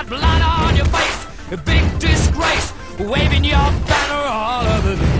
got blood on your face, a big disgrace, waving your banner all over the